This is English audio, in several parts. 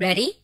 Ready?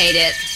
Resonated